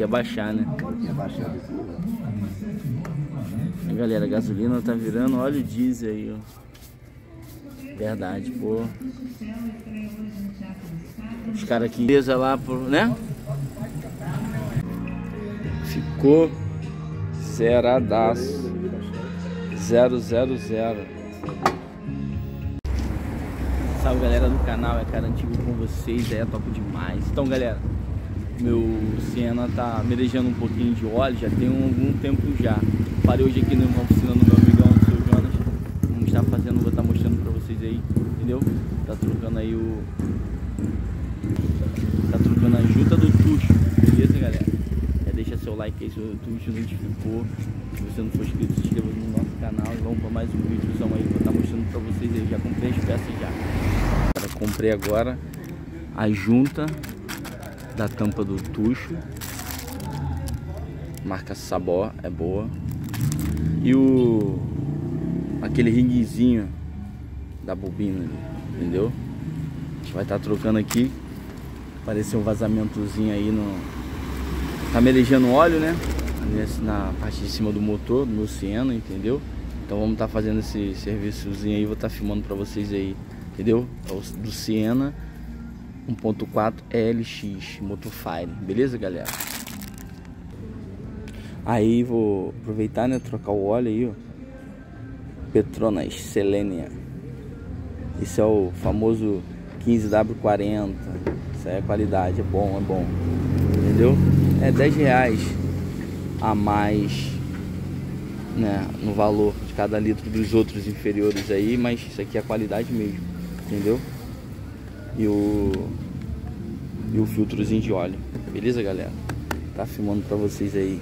Quer baixar, né? Quer baixar galera, a gasolina tá virando óleo diesel aí, ó. Verdade, pô. Os caras aqui, beleza lá, por, né? Ficou zeradaço. Zero, zero, zero. Salve galera do canal, é cara antigo com vocês, é top demais. Então galera, meu Siena tá merejando um pouquinho de óleo, já tem um, algum tempo já. Parei hoje aqui numa oficina do meu amigão, do seu Jonas. Vamos estar fazendo, vou estar mostrando pra vocês aí, entendeu? Tá trocando aí o... Tá trocando a junta do tucho, beleza galera? É, deixa seu like aí se o tucho notificou. Se você não for inscrito, se inscreva no nosso canal e vamos para mais um vídeozão aí. Vou estar mostrando pra vocês aí, já comprei as peças já. Comprei agora a junta da tampa do tucho. Marca Sabor, é boa. E o aquele ringuezinho da bobina entendeu? A gente vai estar tá trocando aqui. Apareceu um vazamentozinho aí no. Tá melejando óleo, né? Na parte de cima do motor, no Siena, entendeu? Então vamos estar tá fazendo esse serviçozinho aí, vou estar tá filmando para vocês aí, entendeu? Do Siena 1.4 LX Motofire, beleza galera? Aí vou aproveitar, né, trocar o óleo aí, ó. Petronas Selenia. Esse é o famoso 15W40. Isso aí é qualidade, é bom, é bom. Entendeu? É 10 reais a mais né, no valor de cada litro dos outros inferiores aí, mas isso aqui é qualidade mesmo, entendeu? E o e o filtrozinho de óleo. Beleza, galera? Tá filmando pra vocês aí.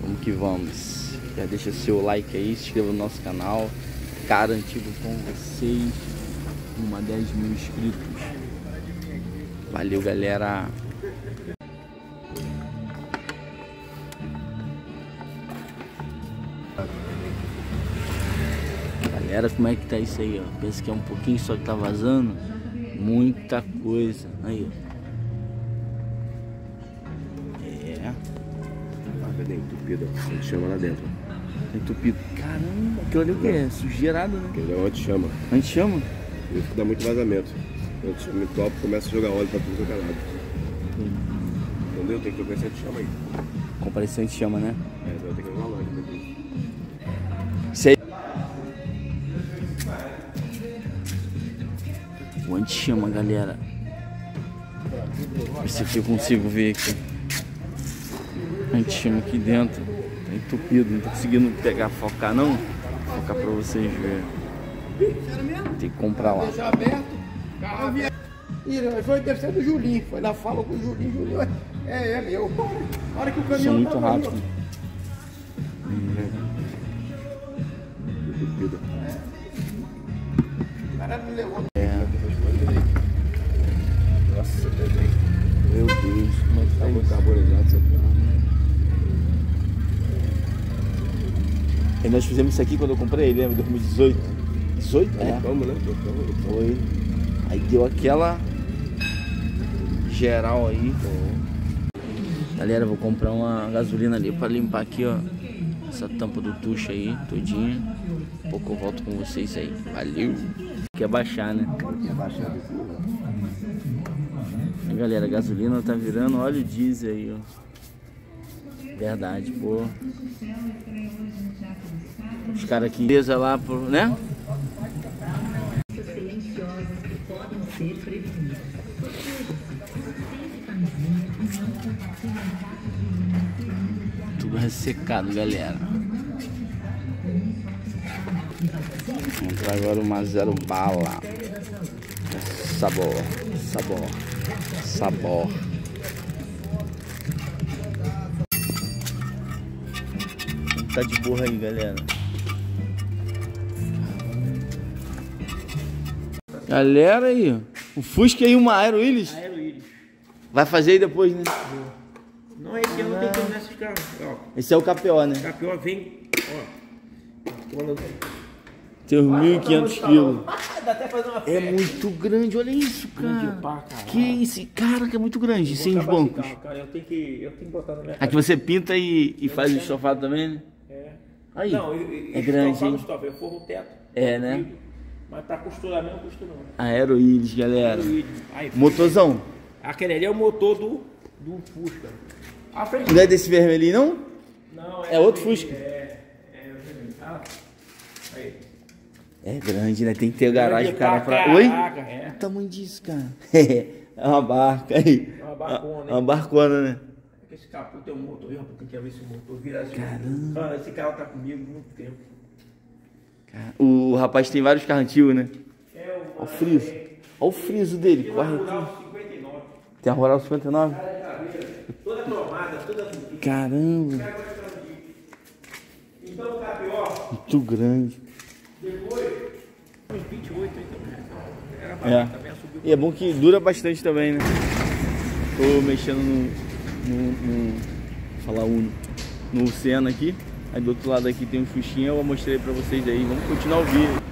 Vamos que vamos. Já deixa seu like aí, se inscreva no nosso canal. Cara antigo com vocês. Uma 10 mil inscritos. Valeu, galera. Galera, como é que tá isso aí, ó? Pensa que é um pouquinho só que tá vazando? Muita coisa. Aí, ó. Cadê? Entupida. A gente chama lá dentro. Tá entupido. Caramba, aquilo ali o que é? Sujeirado, né? Aquilo é onde chama. Onde chama? Isso que dá muito vazamento. Quando chama me topa, começa a jogar óleo pra tudo que é lado. Entendeu? Tem que trocar esse chama aí. Comprar esse chama, né? É, então tem que O anti-chama, galera. Ver se eu consigo ver aqui. Anti-chama aqui dentro. Tá entupido, não tô conseguindo pegar, focar não. Focar pra vocês verem. Tem que comprar lá. E foi, deve ser do Julinho. Foi lá, fala com o Julinho, Julinho. É, é meu. Na hora que o São caminhão muito tava ali, ó. rápido. Entupida. O cara me levou. E nós fizemos isso aqui quando eu comprei, lembra? 2018. 18? É. Vamos, né? Vamos. Foi. Aí deu aquela geral aí. Galera, vou comprar uma gasolina ali pra limpar aqui, ó. Essa tampa do tucho aí, todinha. Daqui a pouco eu volto com vocês aí. Valeu! Quer baixar, né? Quer baixar galera, a gasolina tá virando óleo diesel aí, ó. Verdade, pô. Os caras aqui, beleza lá, né? que. Tudo ressecado, galera. Vamos entrar agora uma zero bala. Sabor, sabor, sabor. Tá de borra aí, galera. Galera aí, ó. o Fusca e uma Aero Willis. Aeroíris. Vai fazer aí depois, né? Não, esse ano tem como nesses carros. Ó, Esse é o KPO, né? KPO vem, ó. Tem uns 1.500 quilos. dá até fazer uma É muito grande, olha isso, cara. Que isso, cara, que é muito grande, sem os bancos. carro, Cara, eu tenho que, eu tenho que botar na minha Aqui você pinta e, e faz o sofá também, né? É. Aí, Não, é grande, hein? Eu forro o teto. É, né? vidro, Mas pra costurar mesmo, costura não. Aeroíris, galera. Aí, Motorzão. Aquele ali é o motor do, do Fusca. A frente Não é desse vermelhinho, não? não É outro Fusca. É, é, ah, aí. É grande, né? Tem que ter garagem, cara. pra Pra... Oi? caraca, é. O tamanho disso, cara. É uma barca aí. É uma barcona, É uma barcona, né? Esse capô tem um motor aí, rapaz, tem que ver se o motor vira assim. Caramba. Cara, esse carro tá comigo há muito tempo. O rapaz tem vários carros antigos, né? É o Olha o friso. Olha o friso dele. Corre aqui. Rural 59. Tem a Rural 59? Toda cromada, toda. Caramba. Então o KPO, Muito grande. depois, uns 28 aí também. Era É. barato subiu. E é bom que dura bastante também, né? Tô mexendo no. No, no falar Uno. No Senna aqui. Aí do outro lado aqui tem um Fusquinha, eu mostrei pra vocês aí. Vamos continuar o vídeo.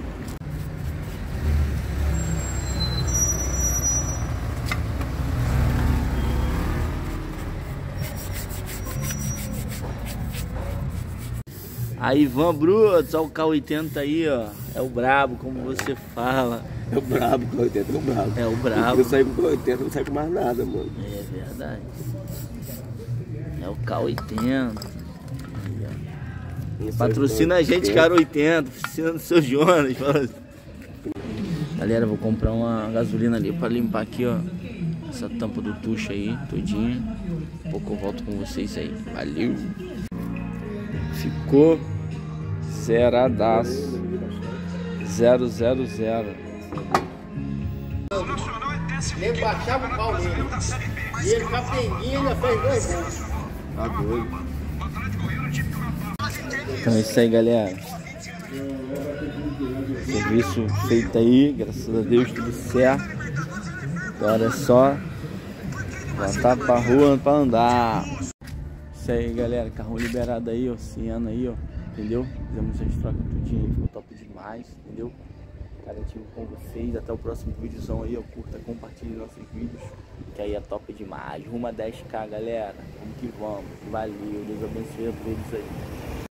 Aí Ivan Brutos, olha o K80 aí, ó. É o brabo, como você fala. É o brabo, com 80 é o brabo. É o brabo. Eu saí com 80, não saio com mais nada, mano. É verdade. É o K80. Aí. Patrocina a gente, cara 80. Oficina do seu Jonas. assim. Galera, vou comprar uma gasolina ali pra limpar aqui, ó. Essa tampa do tucho aí, todinha. Daqui a pouco eu volto com vocês aí. Valeu! Ficou zeradaço. Zero, zero, zero. Nem baixava o pau nele. E ele capenguinho ainda fez dois gols. Tá doido. Então é isso aí, galera. Serviço feito aí, graças a Deus, tudo certo. Agora é só voltar pra rua pra andar. Isso aí, galera. Carrão liberado aí, ó. Siena aí, ó. Entendeu? Fizemos as trocas tudinho ficou top demais, entendeu? Garantido com vocês. Até o próximo videozão aí, ó. Curta, compartilhe nossos vídeos. Que aí é top demais. Rumo a 10k, galera. Vamos que vamos. Valeu. Deus abençoe a todos aí.